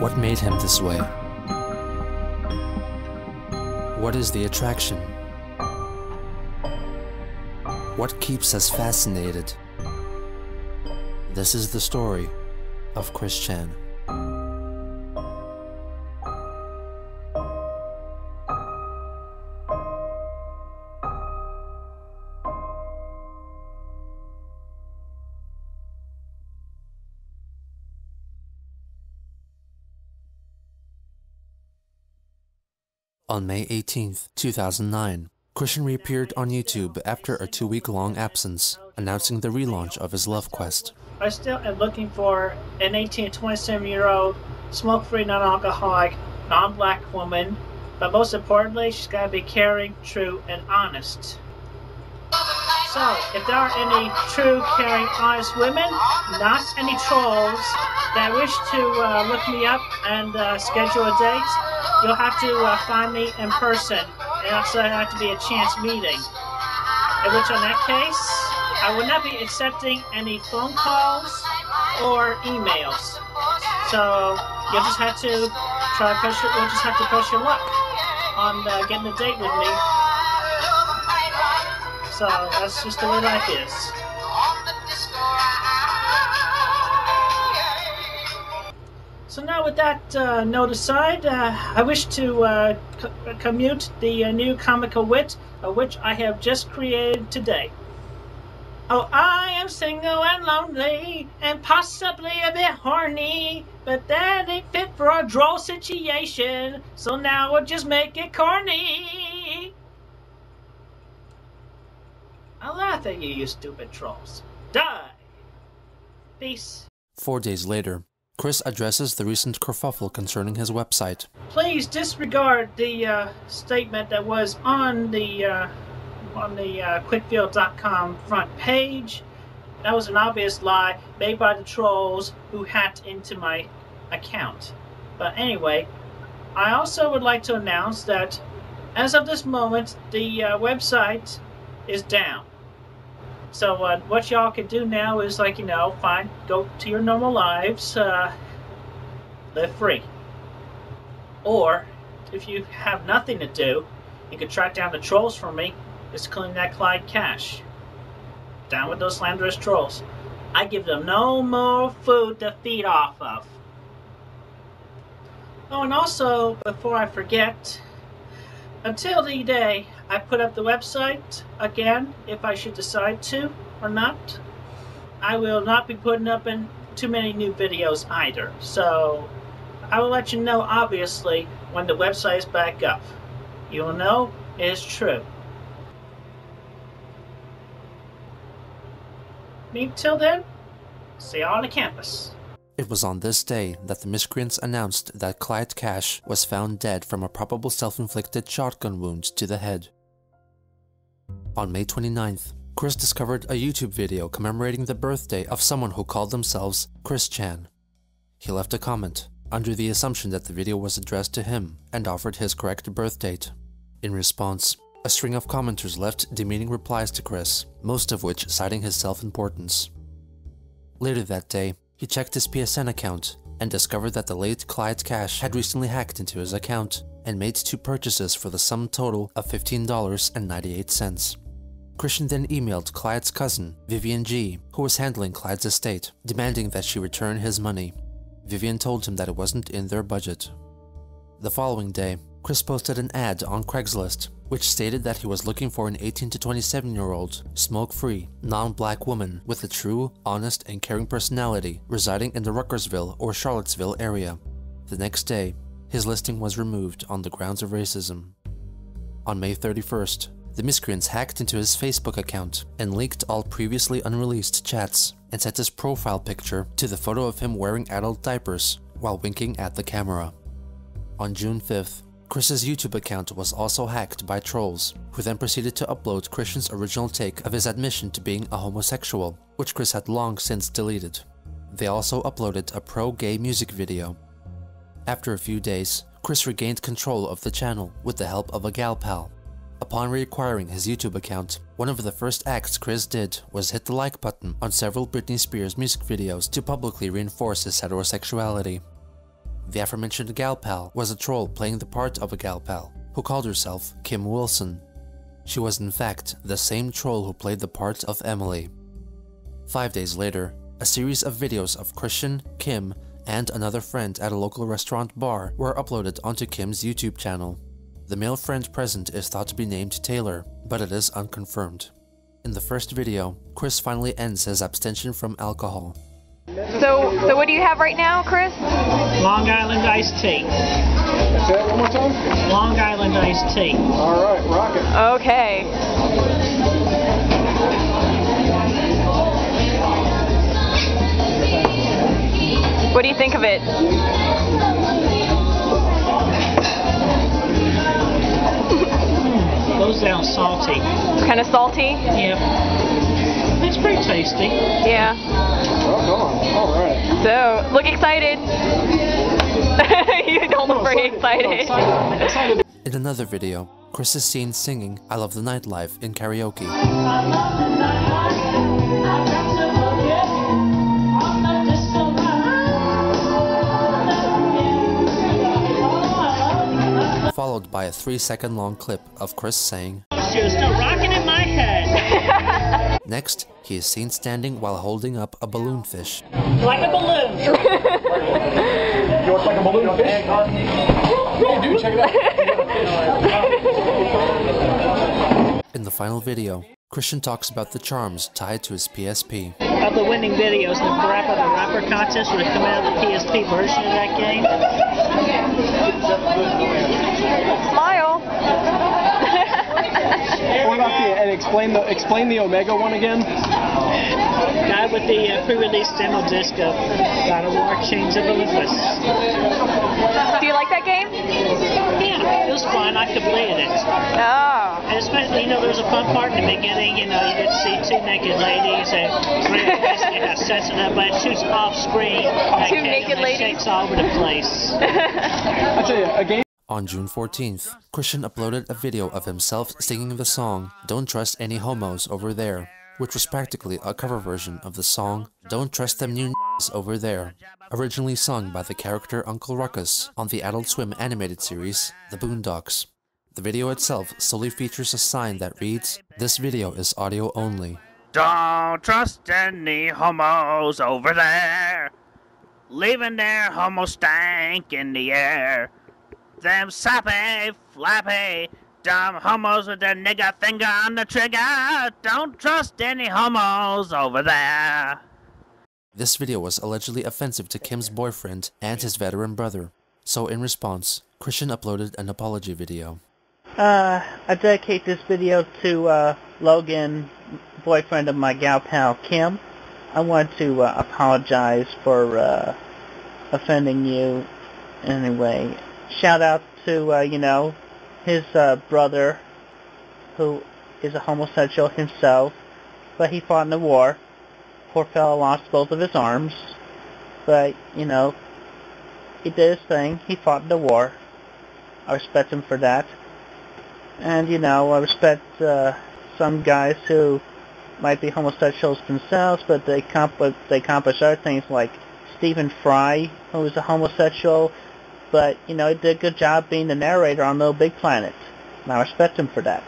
What made him this way? What is the attraction? What keeps us fascinated? This is the story of Chris Chan. On May 18, 2009, Christian reappeared on YouTube after a two week long absence, announcing the relaunch of his Love Quest. I still am looking for an 18 to 27 year old, smoke free, non alcoholic, non black woman, but most importantly, she's got to be caring, true, and honest. So, if there are any true, caring, honest women, not any trolls, that wish to uh, look me up and uh, schedule a date, you'll have to uh, find me in person. It also have to be a chance meeting. In which, in that case, I will not be accepting any phone calls or emails. So you'll just have to try to push. Your, you'll just have to push your luck on uh, getting a date with me. So that's just the way life is. So now with that uh, note aside, uh, I wish to uh, commute the uh, new comical wit, of which I have just created today. Oh, I am single and lonely, and possibly a bit horny, but that ain't fit for a droll situation, so now we'll just make it corny. I laugh at you, you stupid trolls. Die! Peace. Four days later, Chris addresses the recent kerfuffle concerning his website. Please disregard the uh, statement that was on the uh, on the uh, quickfield.com front page. That was an obvious lie made by the trolls who hacked into my account. But anyway, I also would like to announce that as of this moment, the uh, website is down. So uh, what y'all can do now is like you know, fine, go to your normal lives, uh, live free. Or if you have nothing to do, you can track down the trolls for me. Just clean that Clyde Cash. Down with those slanderous trolls. I give them no more food to feed off of. Oh, and also, before I forget, until the day I put up the website again, if I should decide to or not, I will not be putting up in too many new videos either. So I will let you know, obviously, when the website is back up. You will know it is true. Meet till then, see you on the campus. It was on this day that the miscreants announced that Clyde Cash was found dead from a probable self-inflicted shotgun wound to the head. On May 29th, Chris discovered a YouTube video commemorating the birthday of someone who called themselves Chris Chan. He left a comment, under the assumption that the video was addressed to him, and offered his correct birth date. In response, a string of commenters left demeaning replies to Chris, most of which citing his self-importance. Later that day, he checked his PSN account and discovered that the late Clyde Cash had recently hacked into his account and made two purchases for the sum total of $15.98. Christian then emailed Clyde's cousin, Vivian G., who was handling Clyde's estate, demanding that she return his money. Vivian told him that it wasn't in their budget. The following day, Chris posted an ad on Craigslist which stated that he was looking for an 18 to 27 year old, smoke free, non black woman with a true, honest, and caring personality residing in the Ruckersville or Charlottesville area. The next day, his listing was removed on the grounds of racism. On May 31st, the miscreants hacked into his Facebook account and leaked all previously unreleased chats and set his profile picture to the photo of him wearing adult diapers while winking at the camera. On June 5th, Chris's YouTube account was also hacked by trolls, who then proceeded to upload Christian's original take of his admission to being a homosexual, which Chris had long since deleted. They also uploaded a pro-gay music video. After a few days, Chris regained control of the channel with the help of a gal pal. Upon reacquiring his YouTube account, one of the first acts Chris did was hit the like button on several Britney Spears music videos to publicly reinforce his heterosexuality. The aforementioned gal pal was a troll playing the part of a gal pal, who called herself Kim Wilson. She was in fact the same troll who played the part of Emily. Five days later, a series of videos of Christian, Kim, and another friend at a local restaurant bar were uploaded onto Kim's YouTube channel. The male friend present is thought to be named Taylor, but it is unconfirmed. In the first video, Chris finally ends his abstention from alcohol. So, so what do you have right now, Chris? Long Island iced tea. Say that one more time. Long Island iced tea. All right, rock it. Okay. What do you think of it? Hmm, Goes down salty. Kind of salty? Yep. It's pretty tasty. Yeah. Rock on. All right. So, look excited. you don't look very excited. Excited. In another video, Chris is seen singing I Love the Nightlife in karaoke. Followed by a 3 second long clip of Chris saying, Next, he is seen standing while holding up a balloon fish. Like a balloon. You want like a balloon fish? Yeah, dude, check it out. In the final video, Christian talks about the charms tied to his PSP. of the winning videos, the PaRappa the Rapper contest would come out of the PSP version of that game. Smile. What about the and explain the explain the Omega one again? Guy with the uh, pre-release demo disc of God of War Chains of Olympus. do you like that game? Yeah, it was fun. I completed it. Oh. And especially, you know, there was a fun part in the beginning. You know, you get to see two naked ladies and basically have sets it up, but it shoots off screen. Two naked and it ladies? shakes all over the place. I tell you, a game. On June 14th, Christian uploaded a video of himself singing the song Don't Trust Any Homos Over There, which was practically a cover version of the song Don't Trust Them New Over There, originally sung by the character Uncle Ruckus on the Adult Swim animated series The Boondocks. The video itself solely features a sign that reads, This video is audio only. Don't trust any homos over there, leaving their homo stank in the air. Them sappy, flappy, dumb homos with their nigger finger on the trigger. Don't trust any homos over there. This video was allegedly offensive to Kim's boyfriend and his veteran brother, so in response, Christian uploaded an apology video. Uh, I dedicate this video to uh, Logan, boyfriend of my gal pal Kim. I want to uh, apologize for uh, offending you. Anyway, shout out to uh, you know his uh, brother, who is a homosexual himself, but he fought in the war. Poor fellow lost both of his arms, but you know he did his thing. He fought in the war. I respect him for that. And, you know, I respect uh, some guys who might be homosexuals themselves, but they, comp- they accomplish other things like Stephen Fry, who was a homosexual, but, you know, he did a good job being the narrator on Little Big Planet. And I respect him for that.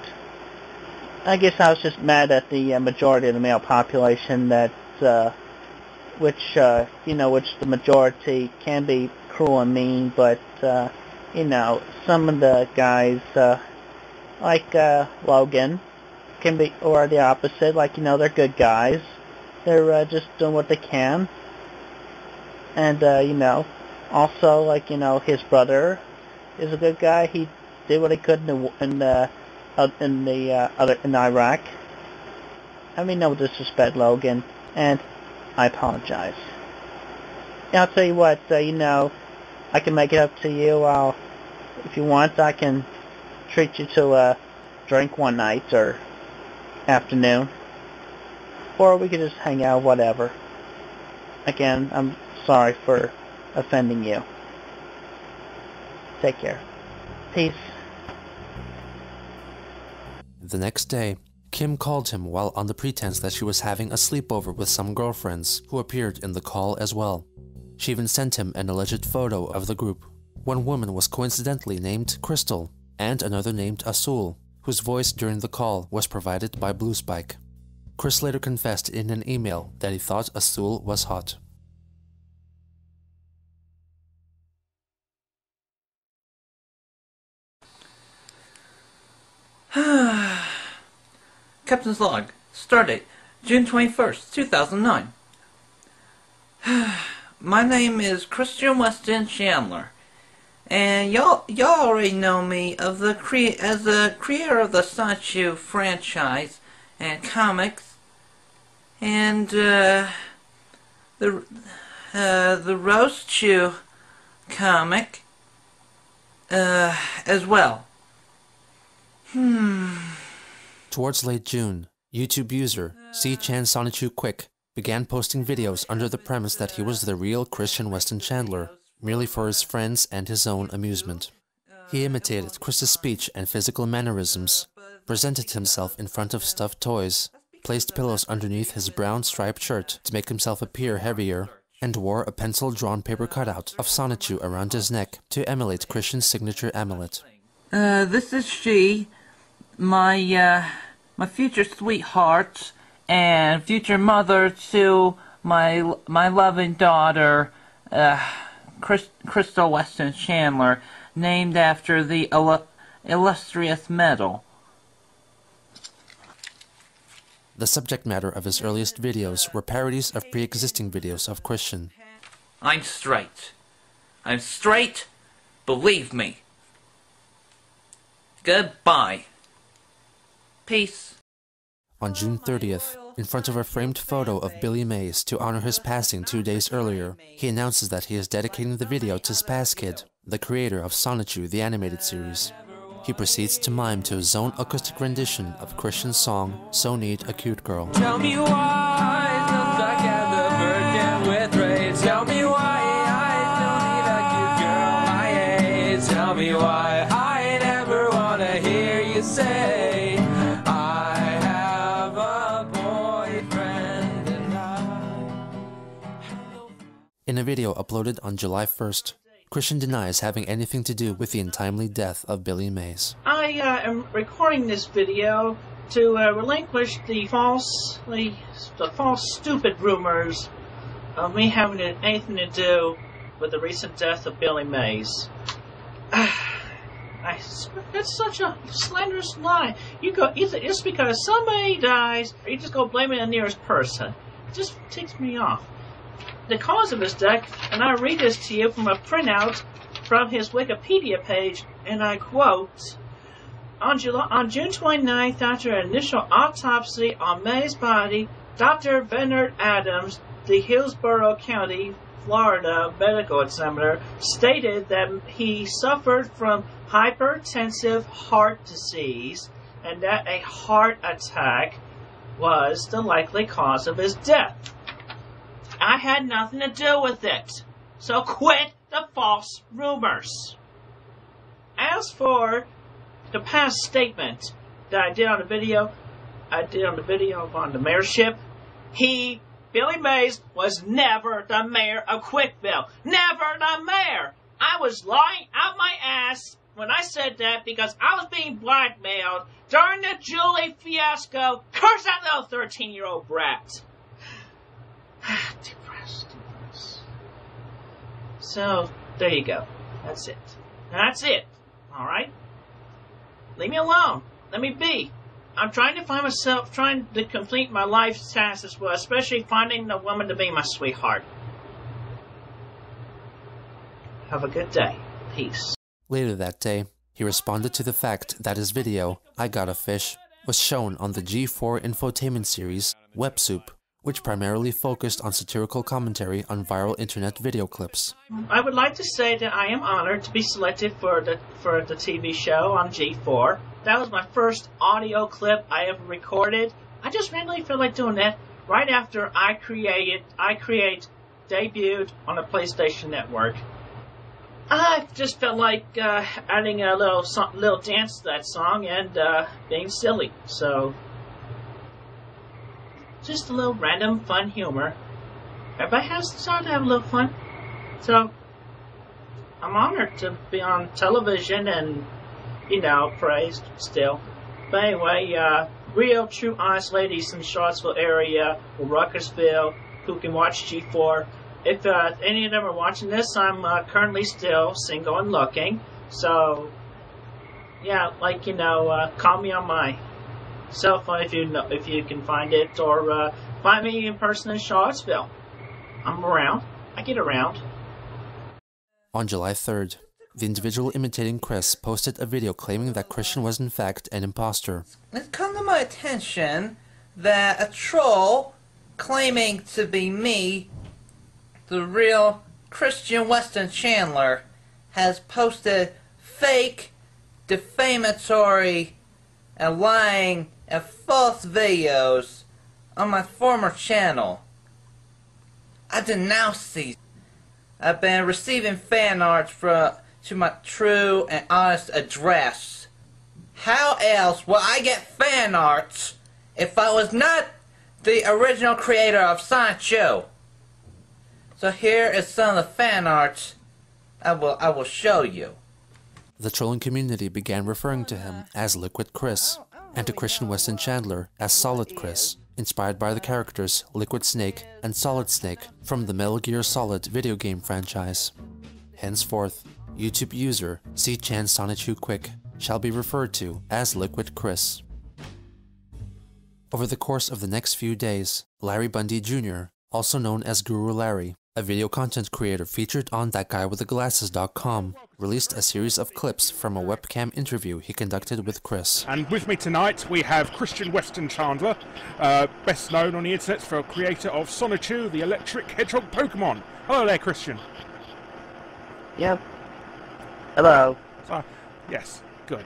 I guess I was just mad at the uh, majority of the male population that, uh, which, uh, you know, which the majority can be cruel and mean, but, uh, you know, some of the guys, uh, like uh, Logan, can be, or the opposite. Like you know, they're good guys. They're uh, just doing what they can, and uh, you know, also like you know, his brother is a good guy. He did what he could in the in the uh, in the uh, other in Iraq. I mean, no disrespect, Logan, and I apologize. And I'll tell you what, uh, you know, I can make it up to you. I'll, if you want, I can treat you to a drink one night or afternoon. Or we could just hang out, whatever. Again, I'm sorry for offending you. Take care. Peace. The next day, Kim called him while on the pretense that she was having a sleepover with some girlfriends who appeared in the call as well. She even sent him an alleged photo of the group. One woman was coincidentally named Crystal, and another named Asul, whose voice during the call was provided by Blue Spike. Chris later confessed in an email that he thought Asul was hot. Captain's log. Stardate. June 21st, 2009. My name is Christian Weston Chandler. And y'all y'all already know me of the as the creator of the Sonichu franchise and comics. And uh, the uh, the Rosechu comic uh, as well. Hmm. Towards late June, YouTube user C. Chan Sonichu Quick began posting videos under the premise that he was the real Christian Weston Chandler, merely for his friends and his own amusement. He imitated Chris's speech and physical mannerisms, presented himself in front of stuffed toys, placed pillows underneath his brown striped shirt to make himself appear heavier, and wore a pencil-drawn paper cutout of Sonichu around his neck to emulate Christian's signature amulet. Uh, this is she, my, uh, my future sweetheart and future mother to my, my loving daughter, uh, Chris, Crystal Weston Chandler, named after the illu- illustrious medal. The subject matter of his earliest videos were parodies of pre-existing videos of Christian. I'm straight. I'm straight, believe me. Goodbye. Peace. On June 30th, in front of a framed photo of Billy Mays to honor his passing two days earlier, he announces that he is dedicating the video to Spaz Kid, the creator of Sonichu the animated series. He proceeds to mime to his own acoustic rendition of Christian's song, So Need a Cute Girl. Tell me why I still stuck at the virgin with rage. Tell me why In a video uploaded on July 1st, Christian denies having anything to do with the untimely death of Billy Mays. I uh, am recording this video to uh, relinquish the false, the, false, stupid rumors of me having anything to do with the recent death of Billy Mays. I, that's such a slanderous lie. You go, it's, it's because somebody dies, or you just go blaming the nearest person. It just takes me off. The cause of his death, and I read this to you from a printout from his Wikipedia page, and I quote, on, July, on June 29th, after an initial autopsy on May's body, Dr. Bernard Adams, the Hillsborough County, Florida medical examiner, stated that he suffered from hypertensive heart disease and that a heart attack was the likely cause of his death. I had nothing to do with it. So quit the false rumors. As for the past statement that I did on the video, I did on the video on the mayorship, he, Billy Mays, was never the mayor of Quickville. Never the mayor. I was lying out my ass when I said that because I was being blackmailed during the Julie fiasco. Curse that little 13 year old brat. So, there you go. That's it. That's it. Alright? Leave me alone. Let me be. I'm trying to find myself, trying to complete my life's task as well, especially finding the woman to be my sweetheart. Have a good day. Peace. Later that day, he responded to the fact that his video, I Got a Fish, was shown on the G4 infotainment series, Web Soup, which primarily focused on satirical commentary on viral internet video clips. I would like to say that I am honored to be selected for the for the TV show on G4. That was my first audio clip I ever recorded. I just randomly feel like doing that right after I created I create debuted on the PlayStation Network. I just felt like uh, adding a little little dance to that song and uh, being silly. So just a little random fun humor. Everybody has time to have a little fun. So, I'm honored to be on television and, you know, praised still. But anyway, uh, real, true, honest ladies in the Charlottesville area Ruckersville who can watch G4. If uh, any of them are watching this, I'm uh, currently still single and looking. So, yeah, like you know, uh, call me on my cell phone if you know, if you can find it, or uh, find me in person in Charlottesville. I'm around. I get around. On July 3rd, the individual imitating Chris posted a video claiming that Christian was in fact an imposter. It's come to my attention that a troll claiming to be me, the real Christian Weston Chandler, has posted fake, defamatory, and lying and false videos on my former channel. I denounce these. I've been receiving fan art from to my true and honest address. How else will I get fan art if I was not the original creator of Sonichu? So here is some of the fan art I will I will show you. The trolling community began referring to him uh, as Liquid Chris, oh. And to Christian Weston Chandler as Solid Chris, inspired by the characters Liquid Snake and Solid Snake from the Metal Gear Solid video game franchise. Henceforth, YouTube user C-Chan Sonichu Quick shall be referred to as Liquid Chris. Over the course of the next few days, Larry Bundy Jr., also known as Guru Larry, a video content creator featured on ThatGuyWithTheGlasses.com, released a series of clips from a webcam interview he conducted with Chris. And with me tonight we have Christian Weston Chandler, uh, best known on the internet for creator of Sonichu, the electric hedgehog Pokemon. Hello there, Christian. Yep. Hello. So, yes, good.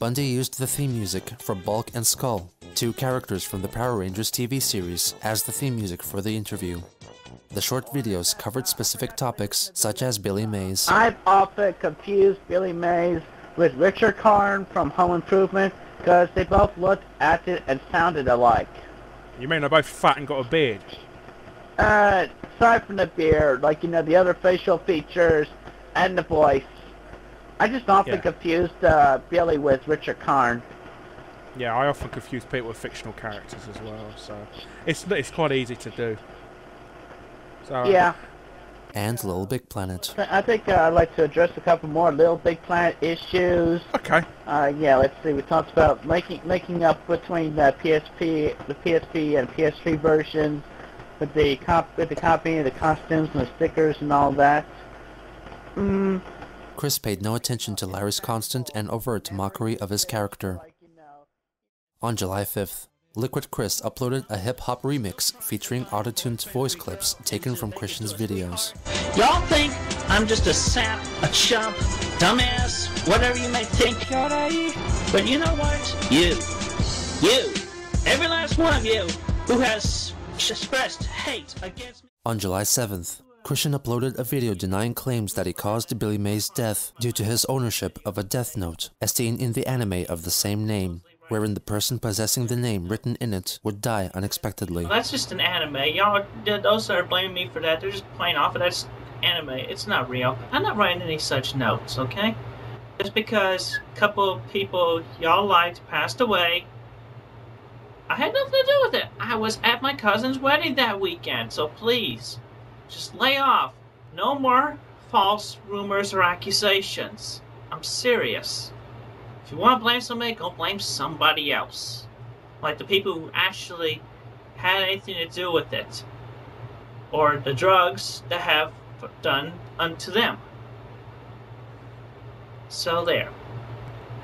Bundy used the theme music for Bulk and Skull, two characters from the Power Rangers TV series, as the theme music for the interview. The short videos covered specific topics such as Billy Mays, I've often confused Billy Mays with Richard Karn from Home Improvement because they both looked, acted, and sounded alike. You mean they're both fat and got a beard? Uh, aside from the beard, like, you know, the other facial features and the voice. I just often Yeah. confused uh, Billy with Richard Karn. Yeah, I often confuse people with fictional characters as well, so it's it's quite easy to do. So Yeah. and Little Big Planet. I think uh, I'd like to address a couple more Little Big Planet issues. Okay. Uh, yeah, let's see. We talked about making making up between the PSP, the PSP and PS3 versions, with the cop with the copying, the costumes and the stickers and all that. Mm, Chris paid no attention to Larry's constant and overt mockery of his character. On July 5th, Liquid Chris uploaded a hip hop remix featuring autotuned voice clips taken from Christian's videos. Y'all think I'm just a sap, a chump, dumbass, whatever you may think. But you know what? You, you, every last one of you who has expressed hate against me. On July 7th, Christian uploaded a video denying claims that he caused Billy May's death due to his ownership of a Death Note, as seen in the anime of the same name, wherein the person possessing the name written in it would die unexpectedly. That's just an anime. Y'all, those that are blaming me for that, they're just playing off of that's anime. It's not real. I'm not writing any such notes, okay? Just because a couple of people y'all liked passed away, I had nothing to do with it. I was at my cousin's wedding that weekend, so please, just lay off. No more false rumors or accusations. I'm serious. If you want to blame somebody, go blame somebody else. Like the people who actually had anything to do with it. Or the drugs that have done unto them. So there.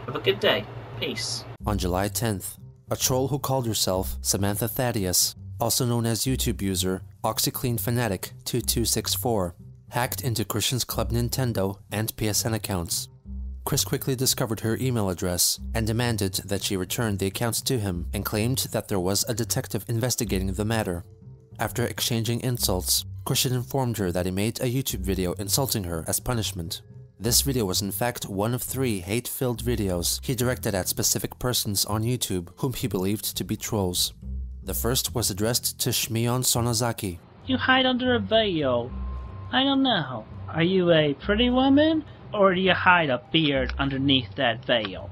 Have a good day. Peace. On July 10th, a troll who called herself Samantha Thaddeus, also known as YouTube user OxyClean Fanatic 2264, hacked into Christian's Club Nintendo and PSN accounts. Chris quickly discovered her email address and demanded that she return the accounts to him and claimed that there was a detective investigating the matter. After exchanging insults, Christian informed her that he made a YouTube video insulting her as punishment. This video was in fact one of three hate-filled videos he directed at specific persons on YouTube whom he believed to be trolls. The first was addressed to Shion Sonozaki, You hide under a veil. I don't know. Are you a pretty woman, or do you hide a beard underneath that veil?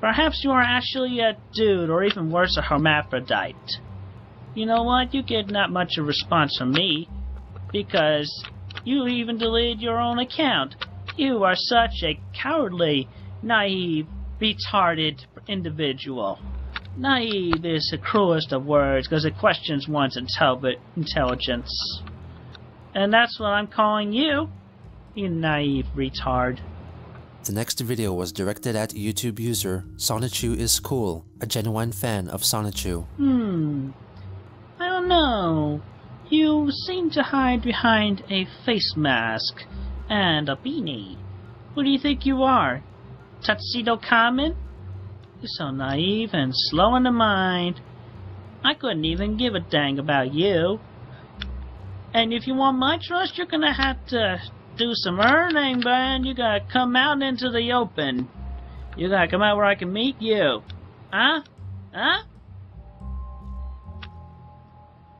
Perhaps you are actually a dude, or even worse, a hermaphrodite. You know what? You get not much of a response from me, because you even deleted your own account. You are such a cowardly, naive, retarded individual. Naive is the cruelest of words because it questions one's intelligence. And that's what I'm calling you, you naive retard. The next video was directed at YouTube user Sonichu is cool, a genuine fan of Sonichu. Hmm. I don't know. You seem to hide behind a face mask and a beanie. Who do you think you are? Tuxedo Common? You're so naive and slow in the mind. I couldn't even give a dang about you. And if you want my trust, you're gonna have to do some earning, man. You gotta come out into the open. You gotta come out where I can meet you. Huh? Huh?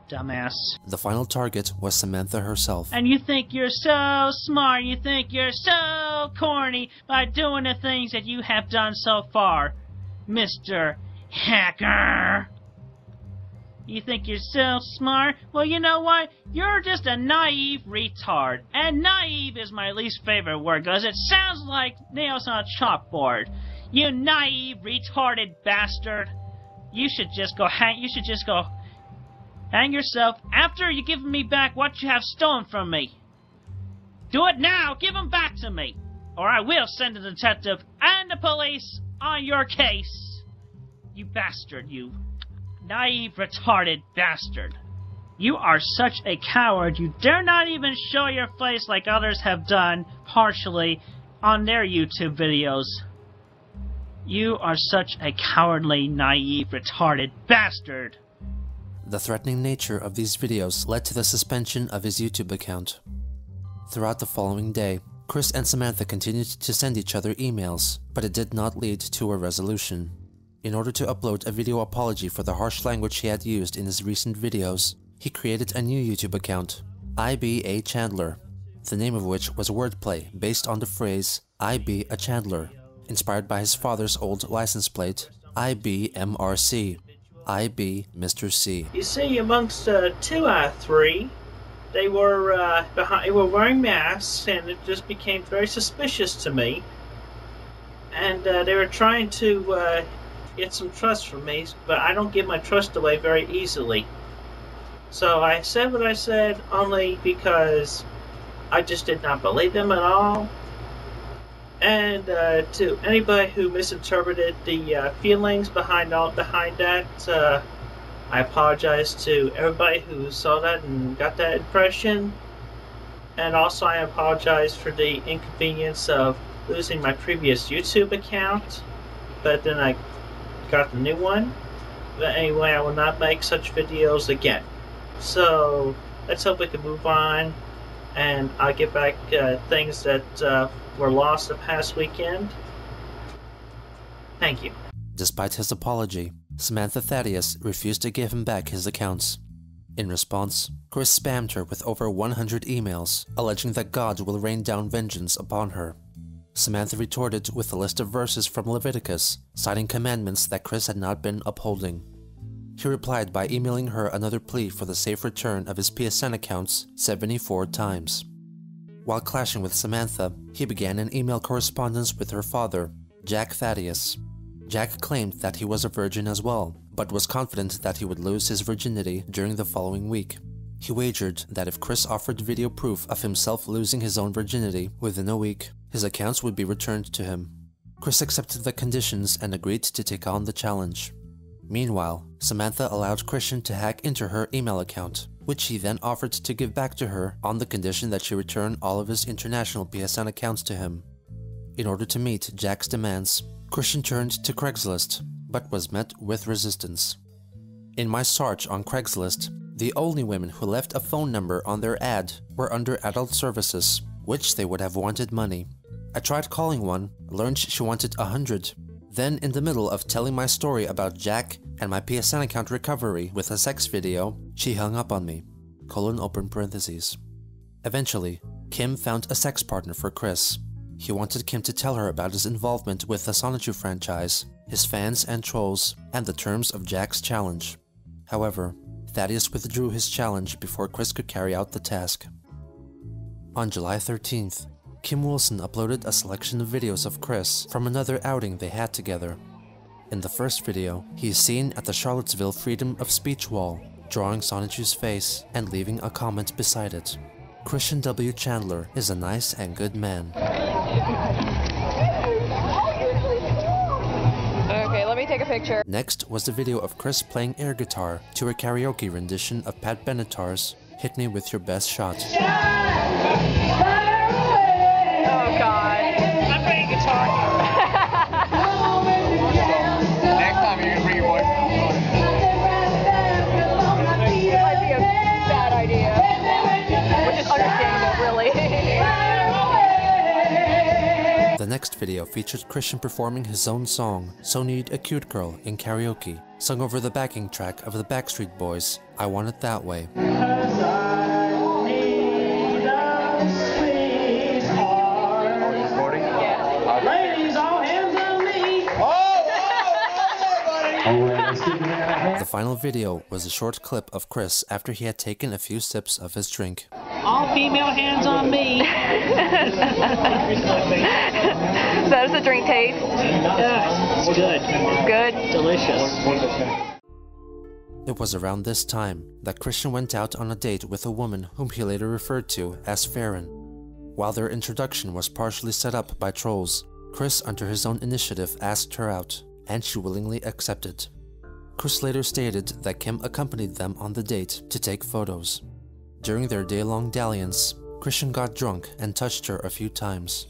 Dumbass. The final target was Samantha herself. And you think you're so smart, you think you're so corny by doing the things that you have done so far, Mr. Hacker. You think you're so smart? Well, you know what? You're just a naive retard. And naive is my least favorite word because it sounds like nails on a chalkboard. You naive, retarded bastard. You should just go hang. You should just go hang yourself after you give me back what you have stolen from me. Do it now. Give them back to me, or I will send a detective and the police on your case. You bastard, you naive, retarded bastard. You are such a coward, you dare not even show your face like others have done, partially, on their YouTube videos. You are such a cowardly, naive, retarded bastard. The threatening nature of these videos led to the suspension of his YouTube account. Throughout the following day, Chris and Samantha continued to send each other emails, but it did not lead to a resolution. In order to upload a video apology for the harsh language he had used in his recent videos, he created a new YouTube account, IBA Chandler, the name of which was a wordplay based on the phrase I be a Chandler, inspired by his father's old license plate, IBMRC, IB Mr. C. You see, amongst uh, two out of three, they were uh, behind, they were wearing masks, and it just became very suspicious to me. And uh, they were trying to uh, get some trust from me, but I don't give my trust away very easily. So I said what I said only because I just did not believe them at all. And uh, to anybody who misinterpreted the uh, feelings behind all behind that, uh, I apologize to everybody who saw that and got that impression. And also, I apologize for the inconvenience of losing my previous YouTube account. But then I got the new one. But anyway, I will not make such videos again. So let's hope we can move on, and I'll get back uh, things that uh, were lost the past weekend. Thank you. Despite his apology, Samantha Thaddeus refused to give him back his accounts. In response, Chris spammed her with over 100 emails, alleging that God will rain down vengeance upon her. Samantha retorted with a list of verses from Leviticus, citing commandments that Chris had not been upholding. He replied by emailing her another plea for the safe return of his PSN accounts 74 times. While clashing with Samantha, he began an email correspondence with her father, Jack Thaddeus. Jack claimed that he was a virgin as well, but was confident that he would lose his virginity during the following week. He wagered that if Chris offered video proof of himself losing his own virginity within a week, his accounts would be returned to him. Chris accepted the conditions and agreed to take on the challenge. Meanwhile, Samantha allowed Christian to hack into her email account, which he then offered to give back to her on the condition that she return all of his international PSN accounts to him. In order to meet Jack's demands, Christian turned to Craigslist, but was met with resistance. In my search on Craigslist, the only women who left a phone number on their ad were under adult services, which they would have wanted money. I tried calling one, learned she wanted a hundred. Then, in the middle of telling my story about Jack and my PSN account recovery with a sex video, she hung up on me. Colon open parentheses. Eventually, Kim found a sex partner for Chris. He wanted Kim to tell her about his involvement with the Sonichu franchise, his fans and trolls, and the terms of Jack's challenge. However, Thaddeus withdrew his challenge before Chris could carry out the task. On July 13th, Kim Wilson uploaded a selection of videos of Chris from another outing they had together. In the first video, he is seen at the Charlottesville Freedom of Speech wall, drawing Sonichu's face and leaving a comment beside it. Christian W. Chandler is a nice and good man. Okay, let me take a picture. Next was the video of Chris playing air guitar to a karaoke rendition of Pat Benatar's Hit Me With Your Best Shot. Oh next video featured Christian performing his own song, So Need a Cute Girl, in karaoke, sung over the backing track of the Backstreet Boys, I Want It That Way. The final video was a short clip of Chris after he had taken a few sips of his drink. All female hands on me. So how does the drink taste? Yeah, it's good. Good. Delicious. It was around this time that Christian went out on a date with a woman whom he later referred to as Farron. While their introduction was partially set up by trolls, Chris, under his own initiative, asked her out, and she willingly accepted. Chris later stated that Kim accompanied them on the date to take photos. During their day long dalliance, Christian got drunk and touched her a few times.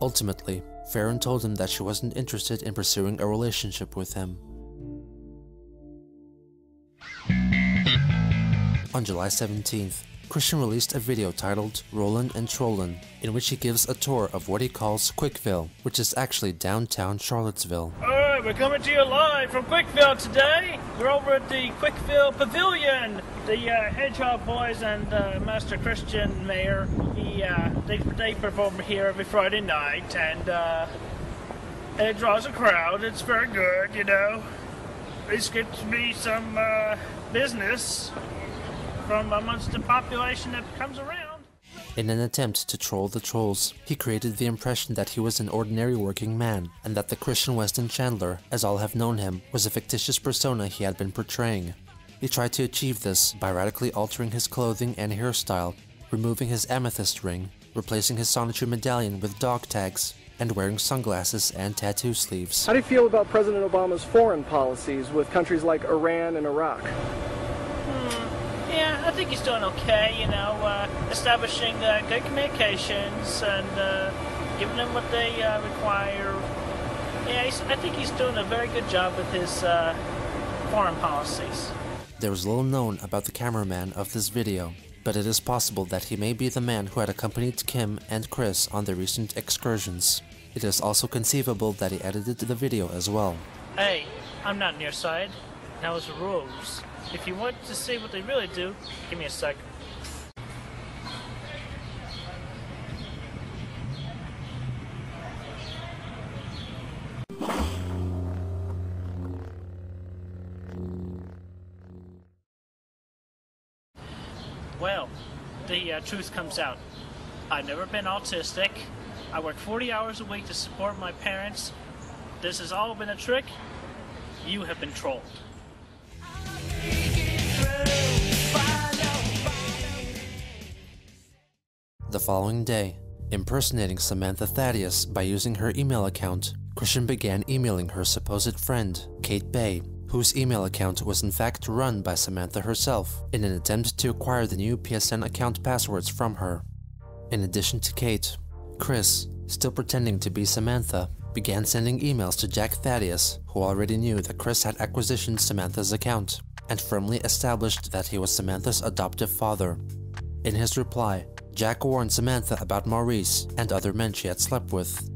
Ultimately, Farron told him that she wasn't interested in pursuing a relationship with him. On July 17th, Christian released a video titled Rollin' and Trollin', in which he gives a tour of what he calls Quickville, which is actually downtown Charlottesville. Oh, We're coming to you live from Quickville today. We're over at the Quickville Pavilion. The uh, Hedgehog Boys and uh, Master Christian Mayor, he, uh, they, they perform here every Friday night, and uh, it draws a crowd. It's very good, you know. This gets me some uh, business from amongst the population that comes around. In an attempt to troll the trolls, he created the impression that he was an ordinary working man, and that the Christian Weston Chandler, as all have known him, was a fictitious persona he had been portraying. He tried to achieve this by radically altering his clothing and hairstyle, removing his amethyst ring, replacing his Sonichu medallion with dog tags, and wearing sunglasses and tattoo sleeves. How do you feel about President Obama's foreign policies with countries like Iran and Iraq? Yeah, I think he's doing okay, you know, uh, establishing uh, good communications and uh, giving them what they uh, require. Yeah, I think he's doing a very good job with his uh, foreign policies. There is little known about the cameraman of this video, but it is possible that he may be the man who had accompanied Kim and Chris on their recent excursions. It is also conceivable that he edited the video as well. Hey, I'm not nearsighted. That was the rules. If you want to see what they really do, give me a sec. Well, the uh, truth comes out. I've never been autistic. I work 40 hours a week to support my parents. This has all been a trick. You have been trolled. Following day, impersonating Samantha Thaddeus by using her email account, Christian began emailing her supposed friend, Kate Bay, whose email account was in fact run by Samantha herself, in an attempt to acquire the new PSN account passwords from her. In addition to Kate, Chris, still pretending to be Samantha, began sending emails to Jack Thaddeus, who already knew that Chris had acquisitioned Samantha's account, and firmly established that he was Samantha's adoptive father. In his reply, Jack warned Samantha about Maurice and other men she had slept with.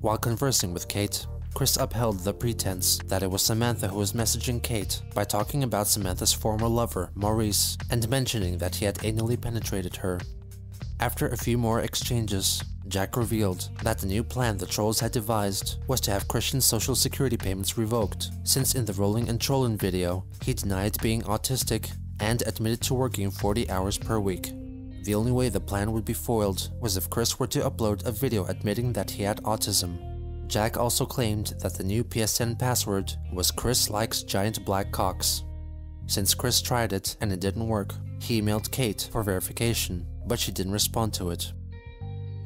While conversing with Kate, Chris upheld the pretense that it was Samantha who was messaging Kate by talking about Samantha's former lover, Maurice, and mentioning that he had anally penetrated her. After a few more exchanges, Jack revealed that the new plan the trolls had devised was to have Christian's social security payments revoked, since in the Rolling and Trollin video, he denied being autistic and admitted to working 40 hours per week. The only way the plan would be foiled was if Chris were to upload a video admitting that he had autism. Jack also claimed that the new PSN password was Chris likes giant black cocks. Since Chris tried it and it didn't work, he emailed Kate for verification, but she didn't respond to it.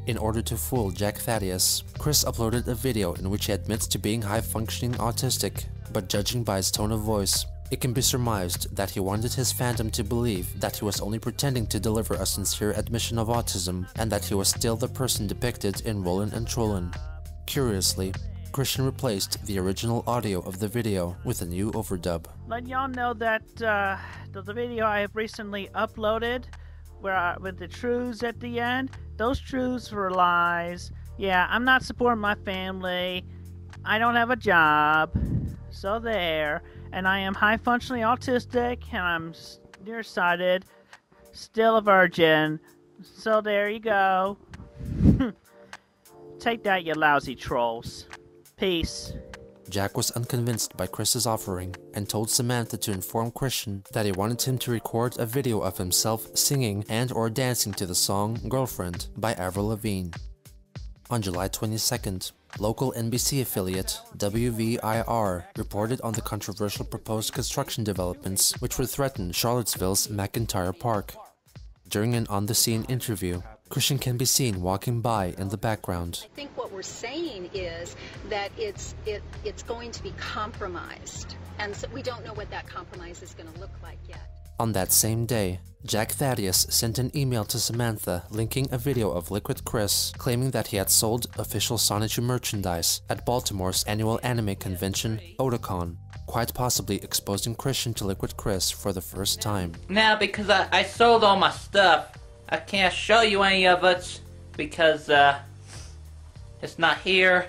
In order to fool Jack Thaddeus, Chris uploaded a video in which he admits to being high-functioning autistic, but judging by his tone of voice, it can be surmised that he wanted his fandom to believe that he was only pretending to deliver a sincere admission of autism and that he was still the person depicted in Rollin' and Trollin'. Curiously, Christian replaced the original audio of the video with a new overdub. Let y'all know that uh, the, the video I have recently uploaded, where I, with the truths at the end, those truths were lies. Yeah, I'm not supporting my family. I don't have a job. So there. And I am high functionally autistic and I'm nearsighted. Still a virgin. So there you go. Take that, you lousy trolls. Peace. Jack was unconvinced by Chris's offering and told Samantha to inform Christian that he wanted him to record a video of himself singing and or dancing to the song Girlfriend by Avril Lavigne. On July 22nd, local NBC affiliate WVIR reported on the controversial proposed construction developments which would threaten Charlottesville's McIntyre Park. During an on-the-scene interview, Christian can be seen walking by in the background. I think what we're saying is that it's it it's going to be compromised, and so we don't know what that compromise is going to look like yet. On that same day, Jack Thaddeus sent an email to Samantha linking a video of Liquid Chris claiming that he had sold official Sonichu merchandise at Baltimore's annual anime convention, Otakon, quite possibly exposing Christian to Liquid Chris for the first time. Now, because I, I sold all my stuff, I can't show you any of it because uh, it's not here.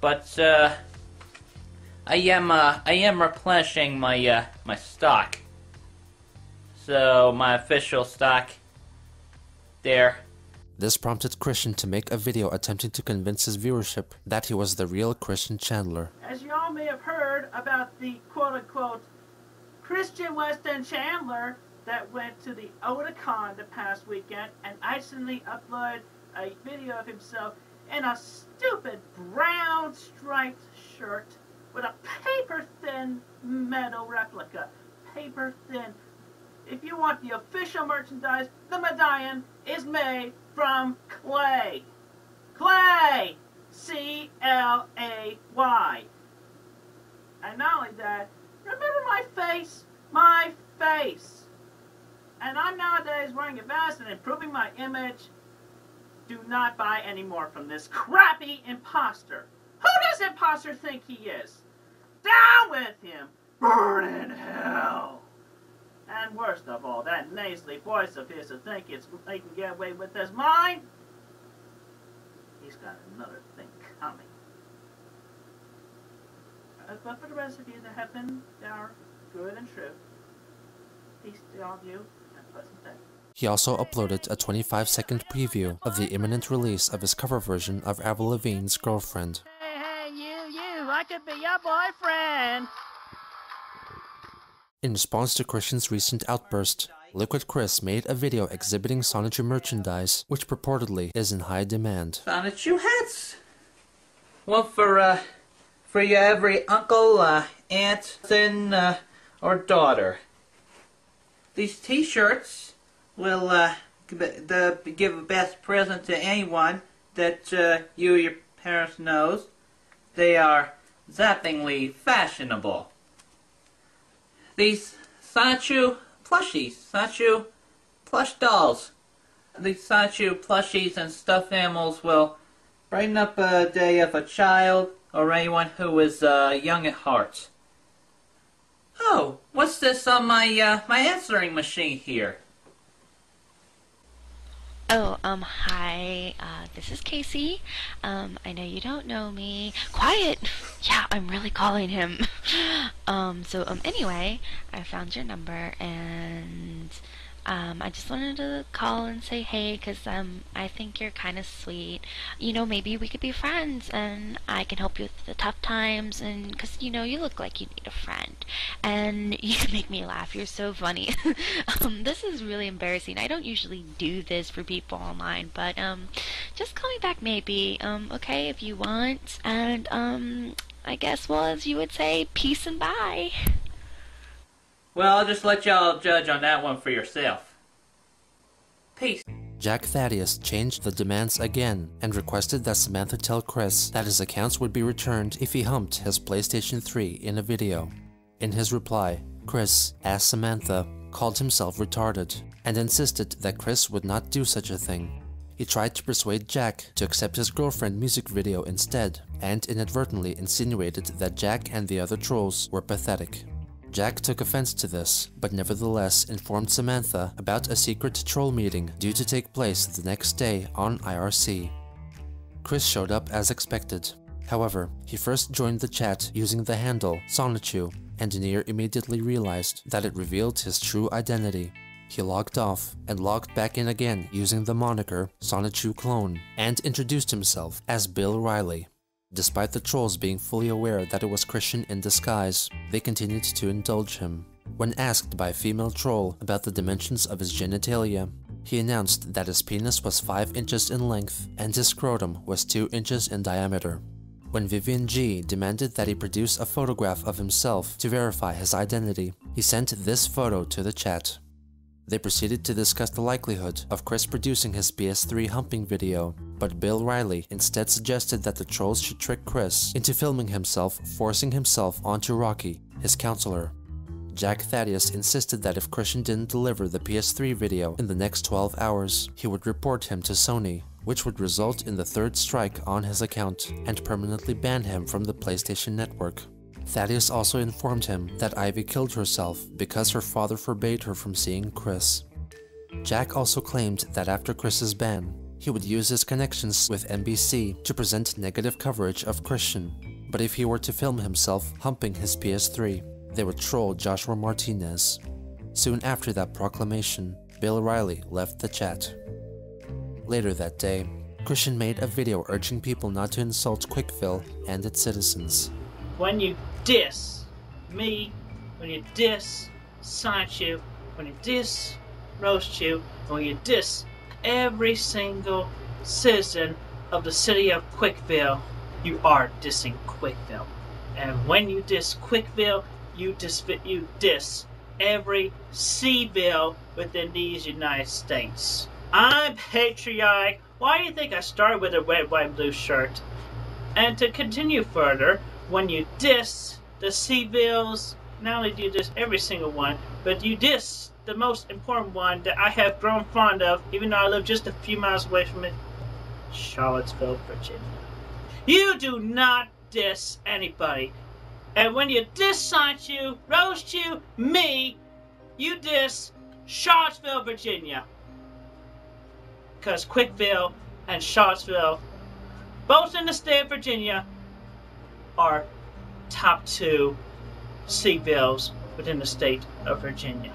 But uh, I am uh, I am replenishing my uh, my stock. So my official stock there. This prompted Christian to make a video attempting to convince his viewership that he was the real Christian Chandler. As you all may have heard about the quote unquote Christian Weston Chandler that went to the Otakon the past weekend and accidentally uploaded a video of himself in a stupid brown striped shirt with a paper thin metal replica. Paper thin. If you want the official merchandise, the medallion is made from clay. Clay! C L A Y. And not only that, remember my face? My face. And I'm nowadays wearing a vest and improving my image. Do not buy any more from this crappy imposter. Who does imposter think he is? Down with him! Burn in hell! And worst of all, that nasally voice of his to think it's they can get away with his mind. He's got another thing coming. Uh, but for the rest of you that have been, that are good and true, peace to all of you, and pleasant day. He also uploaded a 25 second preview of the imminent release of his cover version of Avril Lavigne's Girlfriend. Hey, hey, you, you, I could be your boyfriend. In response to Christian's recent outburst, Liquid Chris made a video exhibiting Sonichu merchandise, which purportedly is in high demand. Sonichu hats. One for uh, for your every uncle, uh, aunt, son, uh, or daughter. These T-shirts will uh, give, the, give a best present to anyone that uh, you or your parents knows. They are zappingly fashionable. These Sonichu plushies, Sonichu plush dolls. These Sonichu plushies and stuffed animals will brighten up a day of a child or anyone who is uh, young at heart. Oh, what's this on my uh, my answering machine here? Oh, um, hi, uh, this is Casey. Um, I know you don't know me. Quiet! Yeah, I'm really calling him. um, so, um, anyway, I found your number and Um, I just wanted to call and say hey because um, I think you're kind of sweet. You know, maybe we could be friends and I can help you with the tough times and because, you know, you look like you need a friend. And you make me laugh. You're so funny. um, this is really embarrassing. I don't usually do this for people online, but um, just call me back maybe, um, okay, if you want. And um, I guess, well, as you would say, peace and bye. Well, I'll just let y'all judge on that one for yourself. Peace. Jack Thaddeus changed the demands again and requested that Samantha tell Chris that his accounts would be returned if he humped his PlayStation 3 in a video. In his reply, Chris, as Samantha, called himself retarded and insisted that Chris would not do such a thing. He tried to persuade Jack to accept his girlfriend music video instead and inadvertently insinuated that Jack and the other trolls were pathetic. Jack took offense to this, but nevertheless informed Samantha about a secret troll meeting due to take place the next day on IRC. Chris showed up as expected. However, he first joined the chat using the handle Sonichu, and Near immediately realized that it revealed his true identity. He logged off and logged back in again using the moniker Sonichu Clone and introduced himself as Bill Riley. Despite the trolls being fully aware that it was Christian in disguise, they continued to indulge him. When asked by a female troll about the dimensions of his genitalia, he announced that his penis was 5 inches in length and his scrotum was 2 inches in diameter. When Vivian G demanded that he produce a photograph of himself to verify his identity, he sent this photo to the chat. They proceeded to discuss the likelihood of Chris producing his PS3 humping video, but Bill Riley instead suggested that the trolls should trick Chris into filming himself forcing himself onto Rocky, his counselor. Jack Thaddeus insisted that if Christian didn't deliver the PS3 video in the next 12 hours, he would report him to Sony, which would result in the third strike on his account and permanently ban him from the PlayStation Network. Thaddeus also informed him that Ivy killed herself because her father forbade her from seeing Chris. Jack also claimed that after Chris's ban, he would use his connections with NBC to present negative coverage of Christian, but if he were to film himself humping his PS3, they would troll Joshua Martinez. Soon after that proclamation, Bill Riley left the chat. Later that day, Christian made a video urging people not to insult Quickville and its citizens. When you diss me, when you diss Sonichu, when you diss Rosechu, when you diss every single citizen of the city of Quickville, you are dissing Quickville. And when you diss Quickville, you diss, you diss every C-ville within these United States. I'm patriotic. Why do you think I started with a red, white, blue shirt? And to continue further, when you diss the C-villes, not only do you diss every single one, but you diss the most important one that I have grown fond of, even though I live just a few miles away from it, Charlottesville, Virginia. You do not diss anybody. And when you diss Sonichu, roast you, me, you diss Charlottesville, Virginia. Because Quickville and Charlottesville, both in the state of Virginia, are top two C-villes within the state of Virginia.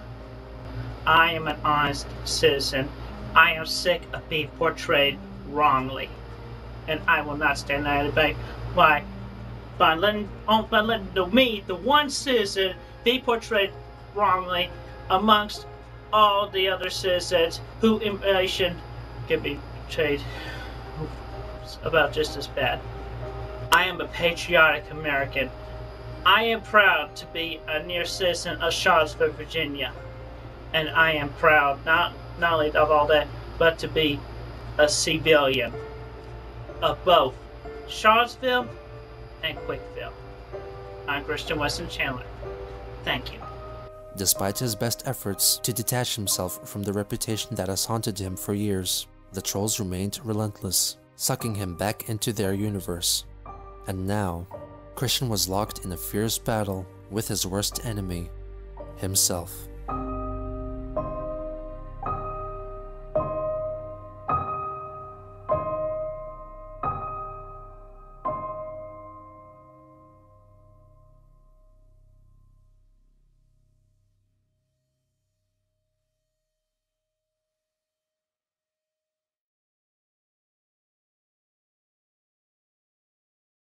I am an honest citizen. I am sick of being portrayed wrongly. And I will not stand that debate by, by letting, by letting the, me, the one citizen, be portrayed wrongly amongst all the other citizens who in relation can be portrayed about just as bad. I am a patriotic American. I am proud to be a near citizen of Charlottesville, Virginia. And I am proud not, not only of all that, but to be a civilian of both Charlottesville and Quickville. I'm Christian Weston Chandler. Thank you. Despite his best efforts to detach himself from the reputation that has haunted him for years, the trolls remained relentless, sucking him back into their universe. And now, Christian was locked in a fierce battle with his worst enemy, himself.